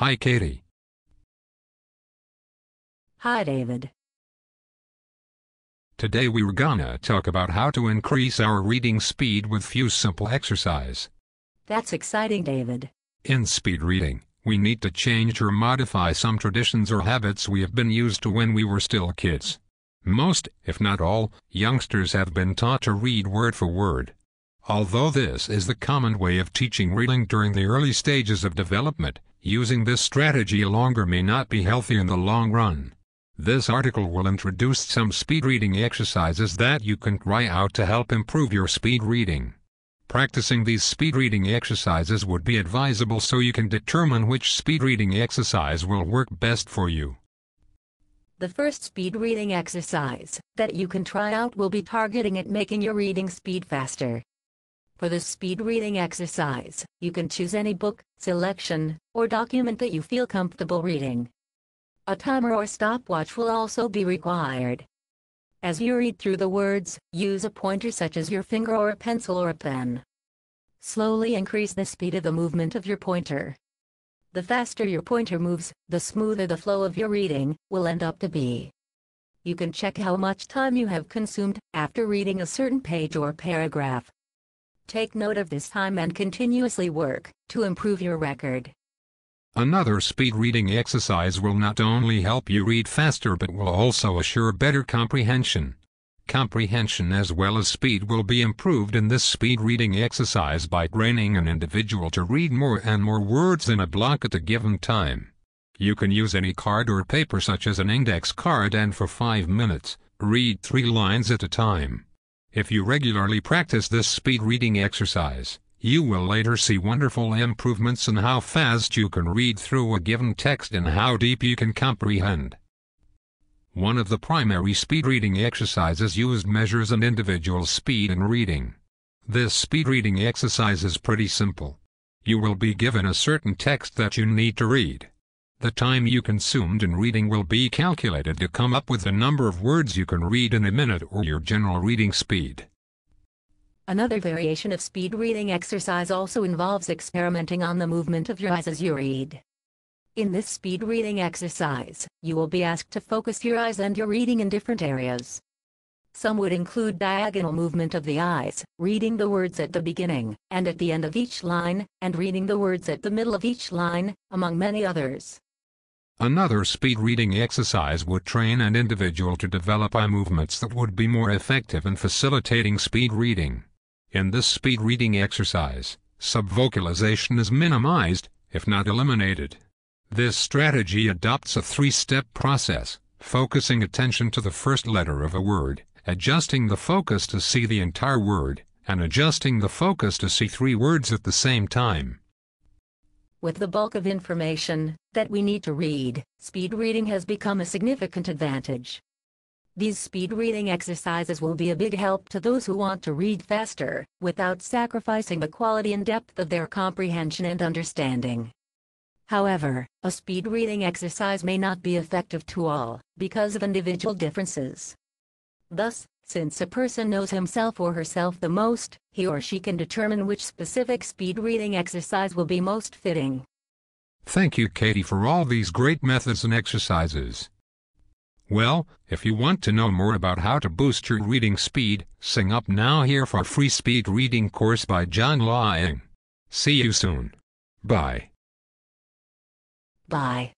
Hi Katie. Hi, David. Today we're gonna talk about how to increase our reading speed with few simple exercise. That's exciting, David. In speed reading, we need to change or modify some traditions or habits we have been used to when we were still kids. Most, if not all, youngsters have been taught to read word for word. Although this is the common way of teaching reading during the early stages of development, using this strategy longer may not be healthy in the long run. This article will introduce some speed reading exercises that you can try out to help improve your speed reading. Practicing these speed reading exercises would be advisable so you can determine which speed reading exercise will work best for you. The first speed reading exercise that you can try out will be targeting at making your reading speed faster. For the speed reading exercise, you can choose any book, selection, or document that you feel comfortable reading. A timer or stopwatch will also be required. As you read through the words, use a pointer such as your finger or a pencil or a pen. Slowly increase the speed of the movement of your pointer. The faster your pointer moves, the smoother the flow of your reading will end up to be. You can check how much time you have consumed after reading a certain page or paragraph. Take note of this time and continuously work to improve your record. Another speed reading exercise will not only help you read faster but will also assure better comprehension. Comprehension as well as speed will be improved in this speed reading exercise by training an individual to read more and more words in a block at a given time. You can use any card or paper such as an index card and for 5 minutes, read 3 lines at a time. If you regularly practice this speed reading exercise, you will later see wonderful improvements in how fast you can read through a given text and how deep you can comprehend. One of the primary speed reading exercises used measures an individual's speed in reading. This speed reading exercise is pretty simple. You will be given a certain text that you need to read. The time you consumed in reading will be calculated to come up with the number of words you can read in a minute or your general reading speed. Another variation of speed reading exercise also involves experimenting on the movement of your eyes as you read. In this speed reading exercise, you will be asked to focus your eyes and your reading in different areas. Some would include diagonal movement of the eyes, reading the words at the beginning and at the end of each line, and reading the words at the middle of each line, among many others. Another speed reading exercise would train an individual to develop eye movements that would be more effective in facilitating speed reading. In this speed reading exercise, subvocalization is minimized, if not eliminated. This strategy adopts a three-step process, focusing attention to the first letter of a word, adjusting the focus to see the entire word, and adjusting the focus to see three words at the same time. With the bulk of information that we need to read, speed reading has become a significant advantage. These speed reading exercises will be a big help to those who want to read faster, without sacrificing the quality and depth of their comprehension and understanding. However, a speed reading exercise may not be effective to all, because of individual differences. Thus, since a person knows himself or herself the most, he or she can determine which specific speed reading exercise will be most fitting. Thank you Katie for all these great methods and exercises. Well, if you want to know more about how to boost your reading speed, sing up now here for a free speed reading course by John Laing. See you soon. Bye. Bye.